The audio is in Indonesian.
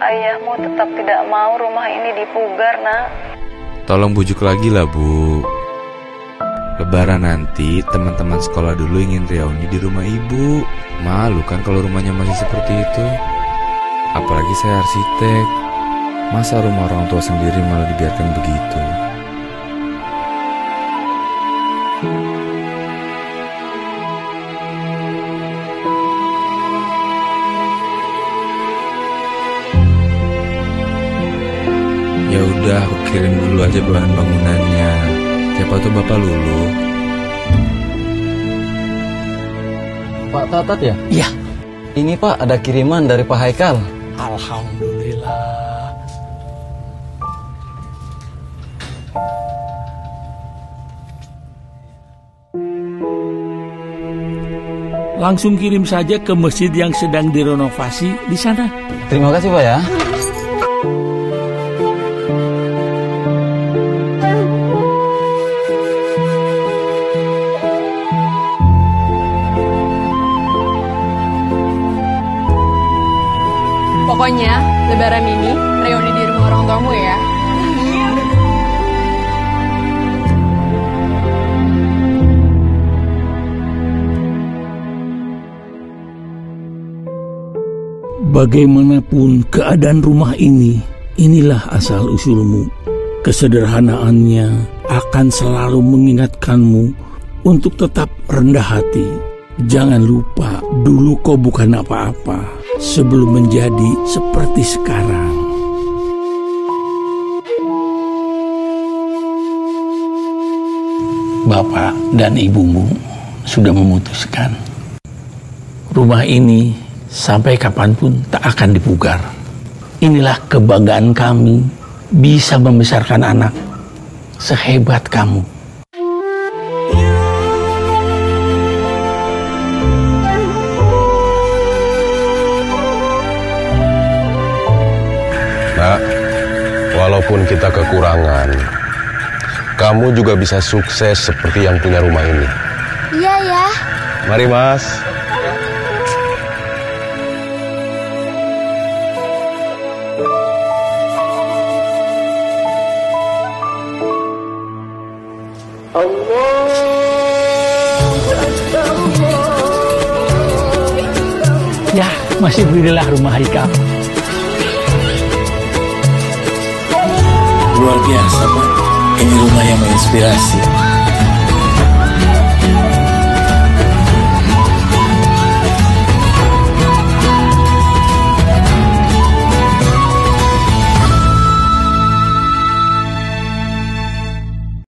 ayahmu tetap tidak mau rumah ini dipugar, nak. Tolong bujuk lagi lah, Bu. Lebaran nanti teman-teman sekolah dulu ingin reuni di rumah ibu. Malu kan kalau rumahnya masih seperti itu. Apalagi saya arsitek. Masa rumah orang tua sendiri malah dibiarkan begitu? Ya udah, aku kirim dulu aja bahan bangunannya. Siapa tuh Bapak Lulu? Pak Tatat ya? Iya. Ini Pak ada kiriman dari Pak Haikal. Alhamdulillah. Langsung kirim saja ke masjid yang sedang direnovasi di sana. Terima kasih Pak ya. Pokoknya, lebaran ini reuni di rumah orang tuamu ya. Bagaimanapun keadaan rumah ini, inilah asal-usulmu. Kesederhanaannya akan selalu mengingatkanmu untuk tetap rendah hati. Jangan lupa, dulu kau bukan apa-apa sebelum menjadi seperti sekarang. Bapak dan ibumu sudah memutuskan rumah ini sampai kapan pun tak akan dipugar. Inilah kebanggaan kami bisa membesarkan anak sehebat kamu. Walaupun kita kekurangan, kamu juga bisa sukses seperti yang punya rumah ini. Iya ya. Mari, Mas. Ya, masih berilah rumah Haikal. Luar biasa, Pak. Ini rumah yang menginspirasi.